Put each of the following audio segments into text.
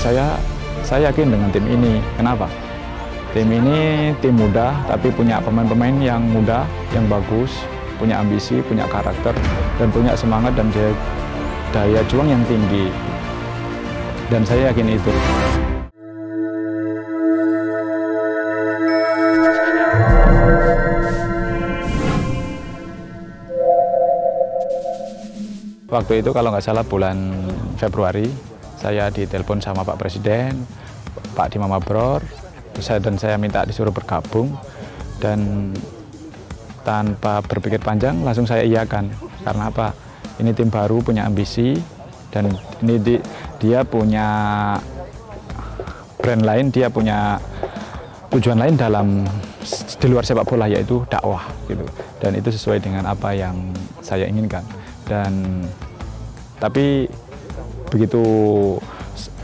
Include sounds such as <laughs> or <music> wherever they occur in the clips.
saya saya yakin dengan tim ini. Kenapa? Tim ini tim muda tapi punya pemain-pemain yang muda yang bagus punya ambisi punya karakter dan punya semangat dan daya, daya juang yang tinggi. Dan saya yakin itu. Waktu itu kalau nggak salah bulan Februari, saya ditelepon sama Pak Presiden, Pak Dimama Bror, saya dan saya minta disuruh bergabung dan tanpa berpikir panjang langsung saya iakan. Karena apa? Ini tim baru punya ambisi dan ini di, dia punya brand lain, dia punya tujuan lain dalam di luar sepak bola yaitu dakwah gitu. Dan itu sesuai dengan apa yang saya inginkan. Dan tapi begitu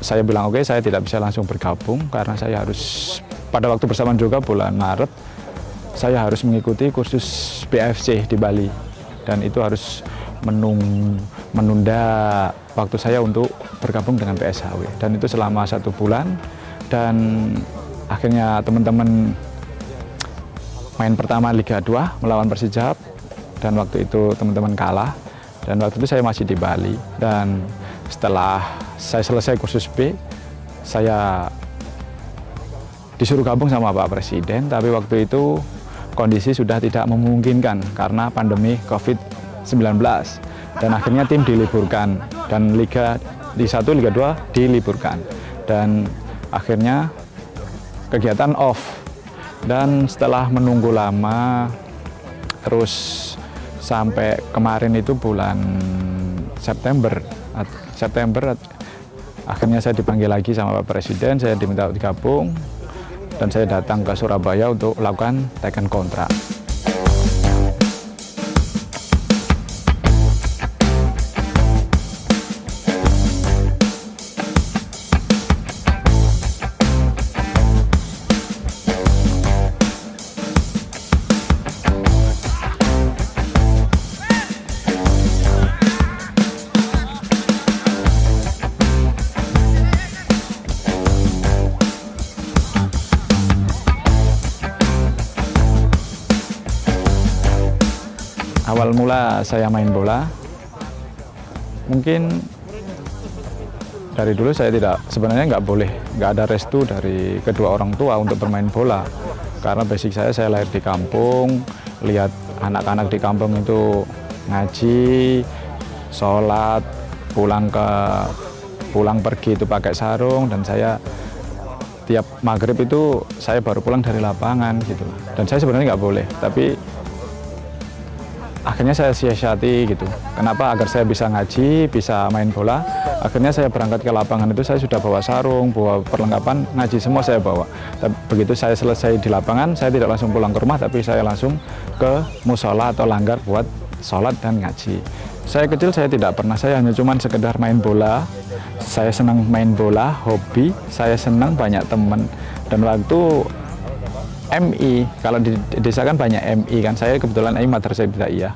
saya bilang oke okay, saya tidak bisa langsung bergabung karena saya harus pada waktu bersamaan juga bulan Maret saya harus mengikuti kursus BFC di Bali. Dan itu harus menung, menunda waktu saya untuk bergabung dengan PSHW dan itu selama satu bulan. Dan akhirnya teman-teman main pertama Liga 2 melawan Persijap dan waktu itu teman-teman kalah. Dan waktu itu saya masih di Bali. Dan setelah saya selesai kursus B saya disuruh gabung sama Pak Presiden tapi waktu itu kondisi sudah tidak memungkinkan karena pandemi COVID-19 dan akhirnya tim diliburkan dan Liga di satu Liga 2 diliburkan. Dan akhirnya kegiatan off. Dan setelah menunggu lama terus sampai kemarin itu bulan September September akhirnya saya dipanggil lagi sama Pak Presiden saya diminta digabung dan saya datang ke Surabaya untuk melakukan teken kontrak. Awal mula saya main bola mungkin dari dulu saya tidak sebenarnya nggak boleh nggak ada restu dari kedua orang tua untuk bermain bola. Karena basic saya saya lahir di kampung lihat anak-anak di kampung itu ngaji sholat pulang ke pulang pergi itu pakai sarung dan saya tiap maghrib itu saya baru pulang dari lapangan gitu. Dan saya sebenarnya nggak boleh tapi akhirnya saya siasati gitu. Kenapa? Agar saya bisa ngaji, bisa main bola. Akhirnya saya berangkat ke lapangan itu saya sudah bawa sarung, bawa perlengkapan, ngaji semua saya bawa. Begitu saya selesai di lapangan, saya tidak langsung pulang ke rumah, tapi saya langsung ke musola atau langgar buat sholat dan ngaji. Saya kecil saya tidak pernah, saya hanya cuman sekedar main bola. Saya senang main bola, hobi, saya senang banyak teman. Dan waktu MI kalau di desa kan banyak MI kan. Saya kebetulan MI madrasah ibtidaiyah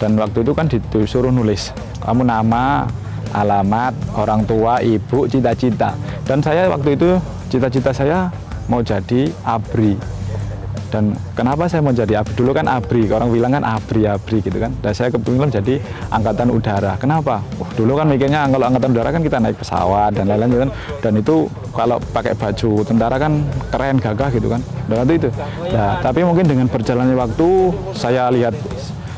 dan waktu itu kan disuruh nulis. Kamu nama alamat orang tua ibu cita-cita. Dan saya waktu itu cita-cita saya mau jadi abri dan kenapa saya mau jadi abri? Dulu kan abri orang bilang kan abri abri gitu kan. Dan saya kebetulan jadi angkatan udara. Kenapa? Uh, dulu kan mikirnya kalau angkatan udara kan kita naik pesawat dan lain-lain gitu kan. Dan itu kalau pakai baju tentara kan keren gagah gitu kan. Dan itu nah tapi mungkin dengan berjalannya waktu saya lihat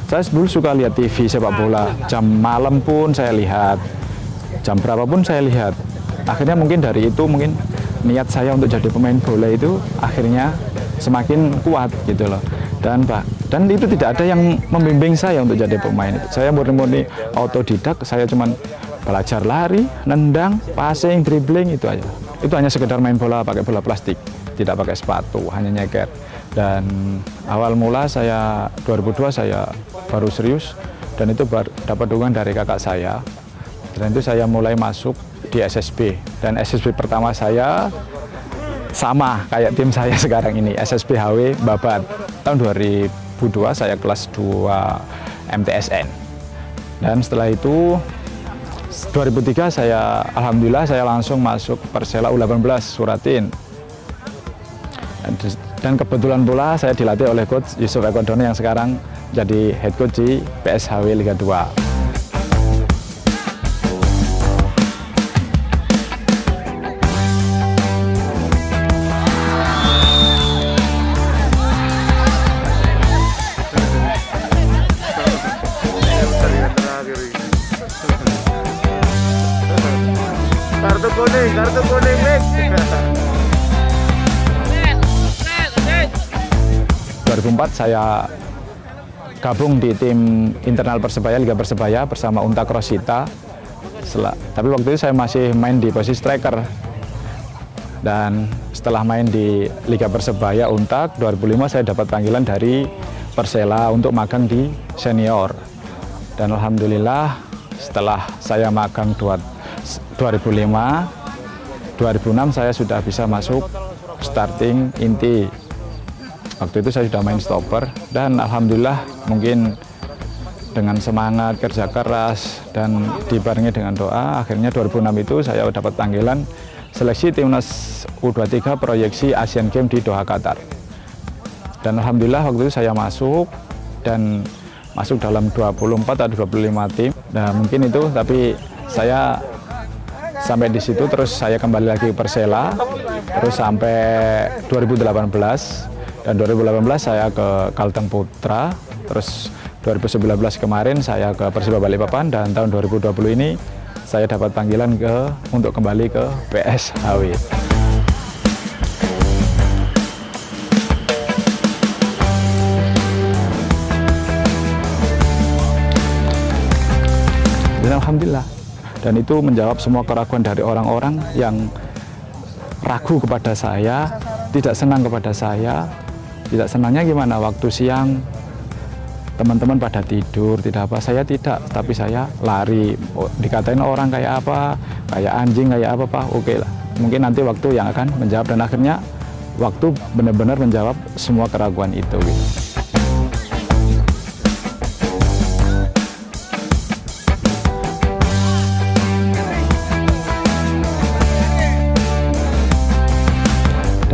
saya dulu suka lihat TV sepak bola. Jam malam pun saya lihat. Jam berapapun saya lihat. Akhirnya mungkin dari itu mungkin niat saya untuk jadi pemain bola itu akhirnya semakin kuat gitu loh. Dan pak dan itu tidak ada yang membimbing saya untuk jadi pemain. Saya murni-murni autodidak saya cuman belajar lari nendang passing dribbling itu aja. Itu hanya sekedar main bola pakai bola plastik tidak pakai sepatu hanya nyeker. Dan awal mula saya 2002 saya baru serius dan itu dapat dukungan dari kakak saya. Dan itu saya mulai masuk di SSB dan SSB pertama saya sama kayak tim saya <laughs> sekarang ini SSBHW Babat tahun 2002 saya kelas 2 MTSN dan setelah itu 2003 saya alhamdulillah saya langsung masuk Persela U18 Suratin. Dan kebetulan pula saya dilatih oleh coach Yusuf Ekodono yang sekarang jadi head coach di PSHW Liga 2. Saya gabung di tim internal Persebaya Liga Persebaya bersama Unta Krosita. tapi waktu itu saya masih main di posisi striker. Dan setelah main di Liga Persebaya Untak 2005 saya dapat panggilan dari Persela untuk magang di senior. Dan alhamdulillah setelah saya magang 2005 2006 saya sudah bisa masuk starting inti waktu itu saya sudah main stopper dan alhamdulillah mungkin dengan semangat kerja keras dan dibarengi dengan doa akhirnya 2006 itu saya dapat panggilan seleksi timnas U23 proyeksi Asian Games di Doha Qatar. Dan alhamdulillah waktu itu saya masuk dan masuk dalam 24 atau 25 tim. Nah mungkin itu tapi saya sampai di situ terus saya kembali lagi ke Persela terus sampai 2018 dan 2018 saya ke Kalteng Putra terus 2019 kemarin saya ke Persiba Balikpapan dan tahun 2020 ini saya dapat panggilan ke untuk kembali ke PSHW. Dan Alhamdulillah dan itu menjawab semua keraguan dari orang-orang yang ragu kepada saya, tidak senang kepada saya, tidak senangnya gimana? Waktu siang teman-teman pada tidur tidak apa. Saya tidak tapi saya lari. Oh, dikatain orang kayak apa kayak anjing kayak apa pak. Oke lah. Mungkin nanti waktu yang akan menjawab. Dan akhirnya waktu benar-benar menjawab semua keraguan itu gitu.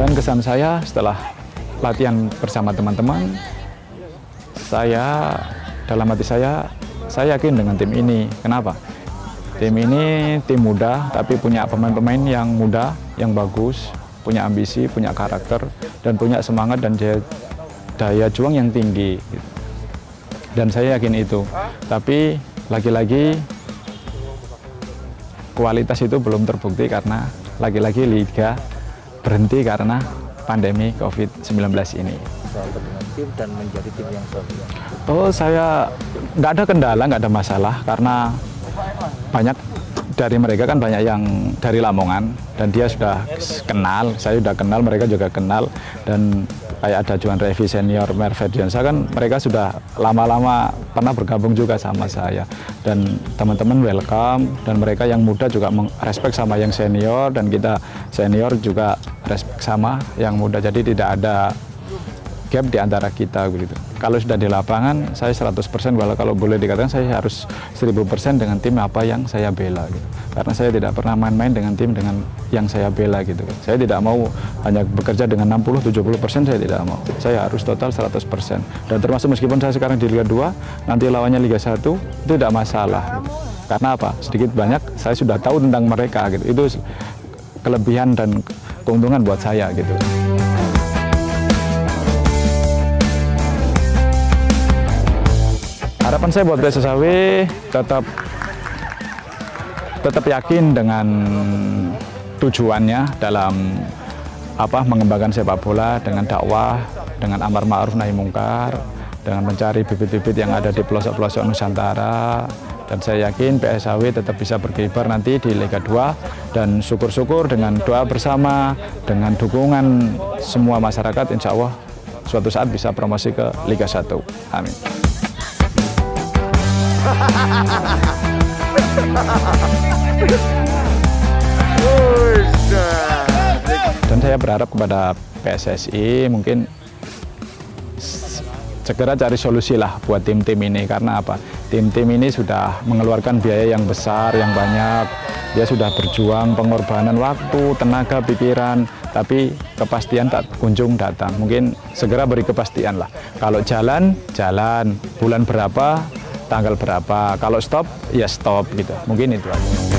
dan kesan saya setelah latihan bersama teman-teman, saya dalam hati saya, saya yakin dengan tim ini. Kenapa? Tim ini tim muda, tapi punya pemain-pemain yang muda, yang bagus, punya ambisi, punya karakter, dan punya semangat dan daya, daya juang yang tinggi. Dan saya yakin itu. Tapi lagi-lagi kualitas itu belum terbukti karena lagi-lagi liga berhenti karena pandemi COVID-19 ini. Dengan tim dan menjadi tim yang solid. Oh, saya nggak ada kendala, nggak ada masalah karena banyak dari mereka kan banyak yang dari Lamongan dan dia sudah kenal, saya sudah kenal, mereka juga kenal dan kayak ada Juan Revi senior Mervediansa kan mereka sudah lama-lama pernah bergabung juga sama saya. Dan teman-teman welcome dan mereka yang muda juga respect sama yang senior dan kita senior juga respect sama yang muda. Jadi tidak ada gap di antara kita begitu. Kalau sudah di lapangan, saya 100% walau kalau boleh dikatakan saya harus 1000% dengan tim apa yang saya bela gitu. Karena saya tidak pernah main-main dengan tim dengan yang saya bela gitu. Saya tidak mau hanya bekerja dengan 60 70% saya tidak mau. Saya harus total 100%. Dan termasuk meskipun saya sekarang di Liga 2, nanti lawannya Liga 1 itu tidak masalah. Gitu. Karena apa? Sedikit banyak saya sudah tahu tentang mereka gitu. Itu kelebihan dan keuntungan buat saya gitu. Harapan saya buat PSSAW tetap tetap yakin dengan tujuannya dalam apa mengembangkan sepak bola dengan dakwah, dengan amar ma'ruf nahi mungkar, dengan mencari bibit-bibit yang ada di pelosok-pelosok Nusantara dan saya yakin PSAW tetap bisa berkibar nanti di Liga 2 dan syukur-syukur dengan doa bersama dengan dukungan semua masyarakat insya Allah suatu saat bisa promosi ke Liga 1. Amin. Dan saya berharap kepada PSSI mungkin segera cari solusi lah buat tim-tim ini karena apa? Tim-tim ini sudah mengeluarkan biaya yang besar, yang banyak. Dia sudah berjuang pengorbanan waktu, tenaga, pikiran, tapi kepastian tak kunjung datang. Mungkin segera beri kepastian lah. Kalau jalan, jalan. Bulan berapa, tanggal berapa. Kalau stop, ya stop gitu. Mungkin itu aja.